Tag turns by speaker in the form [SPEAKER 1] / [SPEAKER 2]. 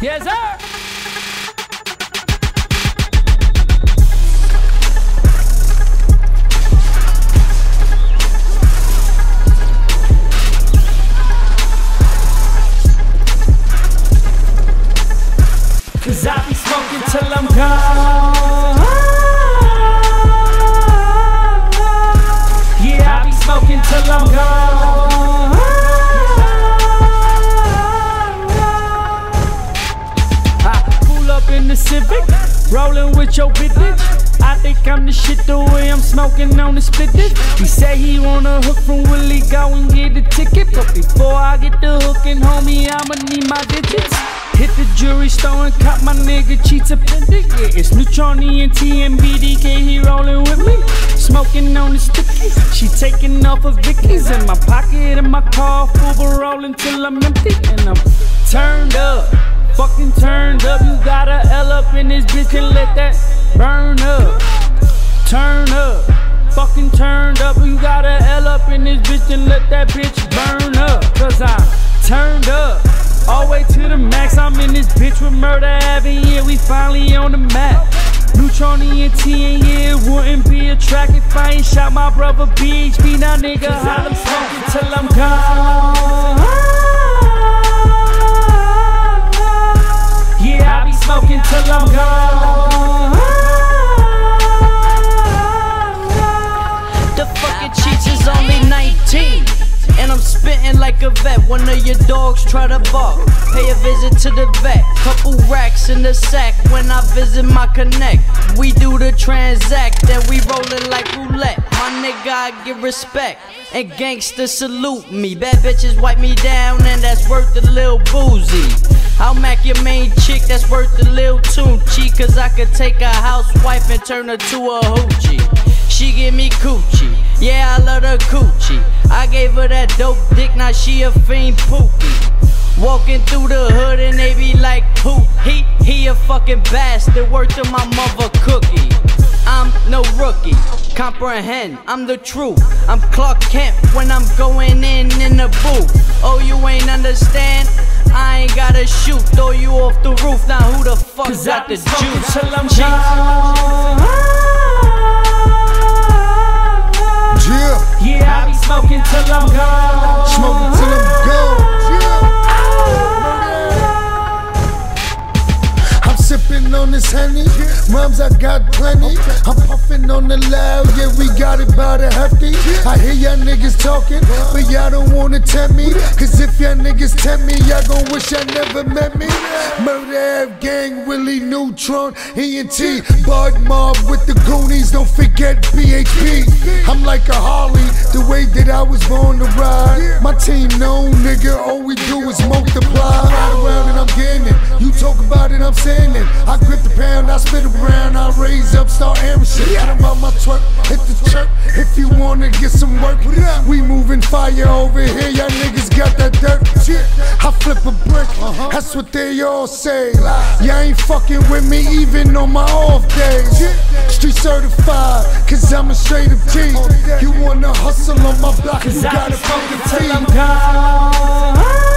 [SPEAKER 1] Yes, sir. Civic, rolling with your bitch. I think I'm the shit the way I'm smoking on the split this. He say he wanna hook from Willie, go and get the ticket. But before I get the hookin', homie, I'ma need my digits. Hit the jewelry store and cop my nigga cheats appendix. Yeah, it's Neutroni and TMBDK, he rolling with me. Smoking on the sticky. She taking off her Vickies in my pocket in my car, full rolling till I'm empty. And I'm turned up, fucking turned up. You got a L up in this bitch and let that burn up. Turn up, fucking turned up. You got a L up in this bitch and let that bitch burn up. Cause I turned up. All the way to the max, I'm in this bitch with Murda Ave, yeah, we finally on the map. Neutroni and T, and yeah, it wouldn't be a track if I ain't shot my brother BHB. Now, nigga, I'm smoking till I'm gone. Smoking
[SPEAKER 2] spitting like a vet. One of your dogs try to bark. Pay a visit to the vet. Couple racks in the sack when I visit my connect. We do the transact, then we rollin' like roulette. My nigga, I give respect. And gangsters salute me. Bad bitches wipe me down, and that's worth a little boozy. I'll mac your main chick, that's worth a little tunchi. Cause I could take a housewife and turn her to a hoochie. She give me coochie, I love her coochie. I gave her that dope dick, now she a fiend pookie. Walking through the hood and they be like, who? He, he a fucking bastard, worth of my mother cookie. I'm no rookie, comprehend, I'm the truth. I'm Clark Kent when I'm going in in the booth. Oh, you ain't understand? I ain't gotta shoot, throw you off the roof. Now who the fuck got the juice?
[SPEAKER 1] till I'm
[SPEAKER 3] honey. Rhymes I got plenty. I'm puffing on the loud. Yeah, we got it by the hefty. I hear y'all niggas talking, but y'all don't wanna tell me. Cause if y'all niggas tell me, y'all gon' wish y'all never met me. Murder gang, Willie Nuetron, ENT. Bud Mob with the Goonies, don't forget BHB. I'm like a Harley, the way that I was born to ride. My team known, nigga, all we do is multiply. Ride around and I'm getting it. You talk about it, I'm saying it. I grip the pound, I spit around, I raise up, start airing shit. Get about my twerk, hit the chirp. If you wanna get some work, we moving fire over here. Y'all niggas got that dirt. I flip a brick, that's what they all say. Y'all ain't fucking with me even on my off days. Street certified, cause I'm a straight up G. You wanna hustle on my block, you gotta fucking
[SPEAKER 1] I'm
[SPEAKER 3] feed.
[SPEAKER 1] gone. Yeah, I be smoking till I'm gone.